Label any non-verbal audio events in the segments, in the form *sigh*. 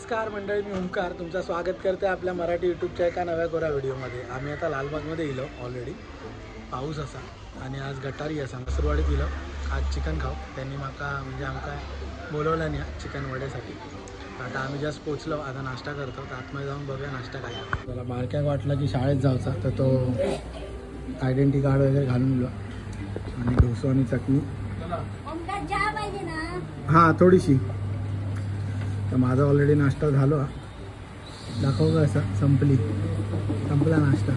नमस्कार मंडळी मी ओमकार तुमचं स्वागत करते आपल्या मराठी यूट्यूबच्या एका नव्या कोरा व्हिडिओमध्ये. आम्ही आता लालबागमध्ये येलो ऑलरेडी पाऊस असा आणि आज गटारी असा. मसरवाडीत येलो आज चिकन खाऊ. त्यांनी माका म्हणजे आमका बोलवलं नाही चिकन वड्यासाठी. आता आम्ही जस्ट पोचलो. आता नाश्ता करतो. तर आतमध्ये जाऊन बघूया नाश्ता काय. त्याला बारक्याक वाटलं की शाळेत जायचा तर तो आयडेंटिटी कार्ड वगैरे घालून दिला आणि डोसो आणि चटणी. हां थोडीशी. तर माझा ऑलरेडी नाश्ता झालो. दाखव का असा? संपली. संपला नाश्ता.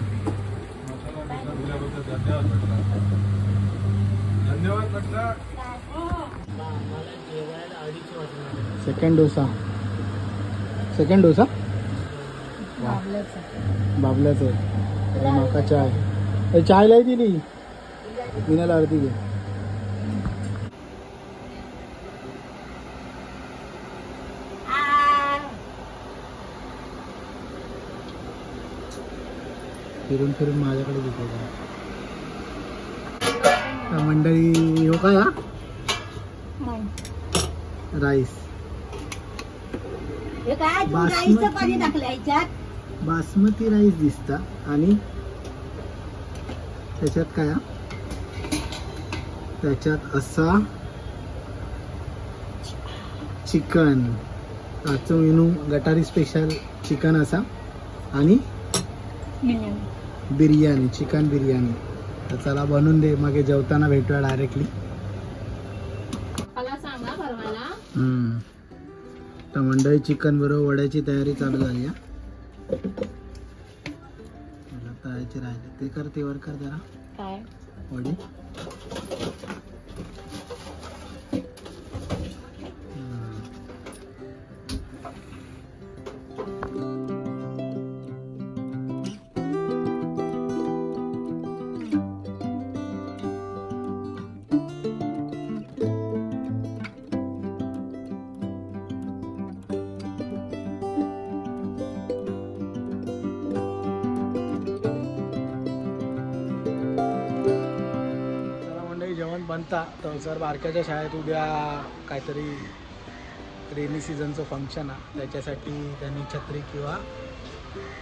सेकंड डोसा. सेकंड डोसा? बाबल्याचं. आहे माका चाय. ए, चाय लाई दिली. विनाला अर्धी घे फिरून फिरून माझ्याकडे दिसत मंडळी हो काय हा राईस बासमती. राईस दिसता आणि त्याच्यात काय हा? त्याच्यात असा चिकन. आजचं मेनू गटारी स्पेशल चिकन असा. आणि बिर्याणी चिकन बिर्याणी. तर चला बनवून दे मग जेवताना भेटूया डायरेक्टली मला सांगा परवाला. तर मंडळी चिकन बरोबर वड्याची तयारी चालू झाली आहे मला तळायची राहिली. ते कर ते वर कर जरा. काय? वडी. बनता तर सर बारक्याच्या शाळेत उद्या काहीतरी रेनी सीझनचं फंक्शन आहे त्याच्यासाठी त्यांनी छत्री किंवा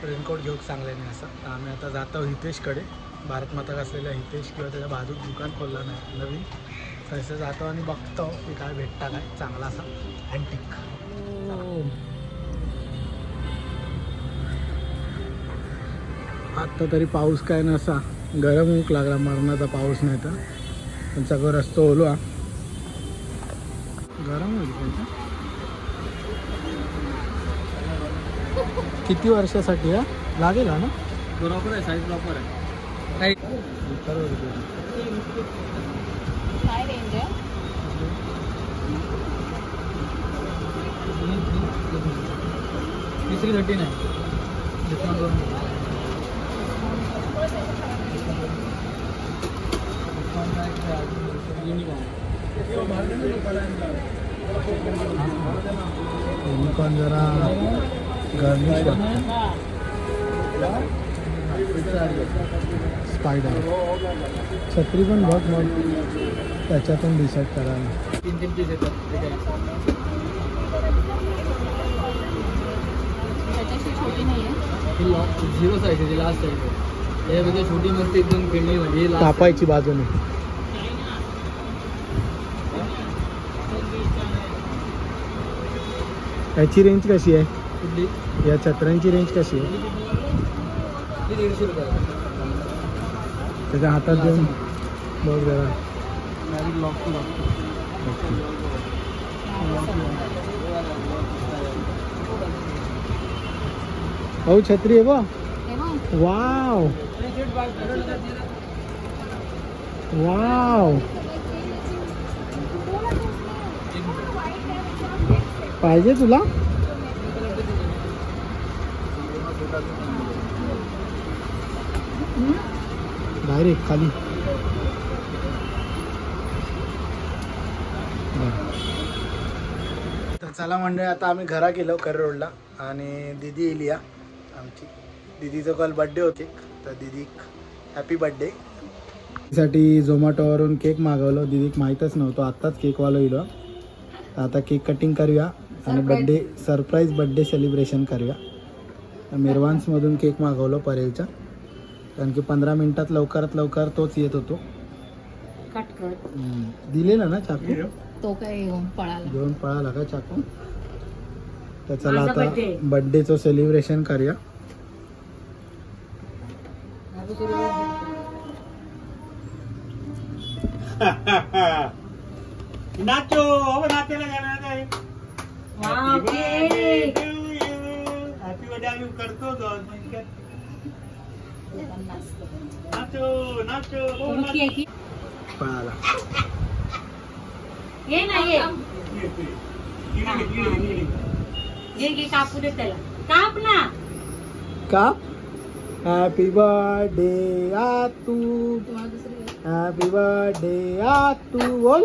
रेनकोट घेऊ चांगले नाही असं. तर आम्ही आता जातो हितेशकडे. भारतमाताक असलेल्या हितेश किंवा त्याच्या बाजूक दुकान खोललं नाही. नवीन तसं जातो आणि बघतो की काय भेटता काय. चांगला असा अँटिक आत्ता तरी पाऊस काय नसा. गरम ऊक लागला मरणाचा पाऊस नाही तर. पण सगळं रस्तो ओलो हा गरम होईल? किती वर्षासाठी हा? लागेल हा ना? बरोबर आहे साईज प्रॉपर आहे. काही बरोबर काय रेंज आहे तिसरी थर्टी नाही. युनिकॉर्न जरा गर्लिश वाटतं स्पायडर छत्री पण बघ मग त्याच्यातून डिसाईड करायला तीन तीन पीस येतात ते काय त्याच्याशी छोटी नाही आहे ही लॉ- झिरो साईज आहे लास्ट साईज आहे. त्याच्यापेक्षा छोटी मस्त एकदम खेळणी म्हणजे ही last कापायची बाजूने. याची रेंज कशी आहे. कुठली या छत्र्यांची रेंज कशी आहे ही दीडशे रुपये आहे. त्याच्या हातात देऊन बघ जरा Direct lock to lock. भाऊ छत्री आहे बा हे बघ, वाव वाव पाहिजे तुला? डायरेक्ट खाली. तर चला मंडळी आता आम्ही घरा गेलो कर रोडला. आणि दिदी येईल या आमची. दिदीचं काल बड्डे होते तर दिदी हॅपी बड्डे साठी झोमॅटोवरून केक मागवलो. दिदीक माहीतच नव्हतं आत्ताच केकवाला येलो आता केक कटिंग करूया. आणि बड्डे सरप्राईज बड्डे सेलिब्रेशन करूया. मिरवान्समधून केक मागवलो परेलचा कारण की पंधरा मिनिटात लवकरात लवकर तोच येत होतो. कट कर हम्म. दिलेला ना चाकू? तो काय पळाला. घेऊन पळाला का चाकू? तर चला आता बड्डेचं सेलिब्रेशन करूया. *laughs* नाचो हो नाचायला जाणार आहे हॅपी बर्थडे आम्ही करतो नाचो नाचो हो, नाचो. पळाला ये ना ये। गिरी, गिरी, गिरी. घे घे कापू दे त्याला काप ना का हॅपी बर्थडे आ तू हॅपी बर्थडे आ तू बोल।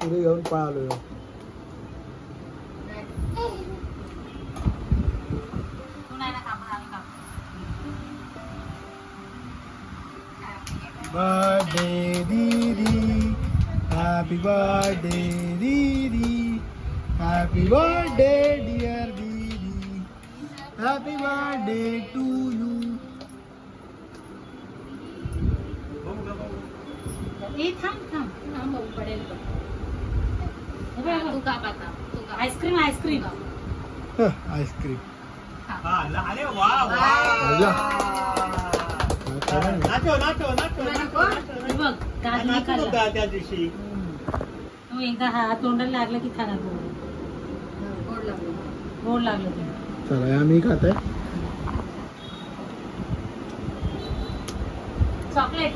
पुढे घेऊन पळालो ह्यो. बर्थडे दीदी हॅपी बर्थडे दीदी हॅपी बर्थडे डिअर दीदी हॅपी बर्थडे टू यू ए थांब थांब थांब भाऊ पडेल बघ. हे बघ, तू काप आता तू काप. आईस्क्रीम आईस्क्रीम आईस्क्रीम हा, ला- अरे वा वा बघ दात त्या दिवशी तू एकदा हा तोंडाला लागला की खाणार गोड लागलं गोड चला या मी खात आहे चॉकलेट.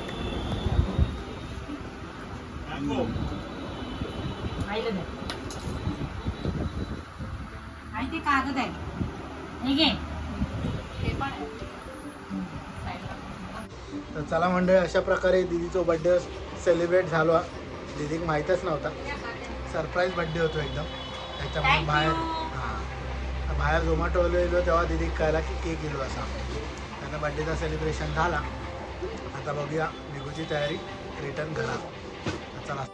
आई ते कागद आहे तर चला मंडळी अशा प्रकारे दीदीचा बड्डे सेलिब्रेट झालो. दीदीक माहीतच नव्हता. सरप्राईज बड्डे होतो एकदम. त्याच्यामुळे बाहेर हां. बाहेर झोमॅटो गेलो तेव्हा दीदीक कळला की केक येलो असा. त्याचा बड्डेचा सेलिब्रेशन झाला. आता बघूया निघूची तयारी. रिटर्न घरा. चला.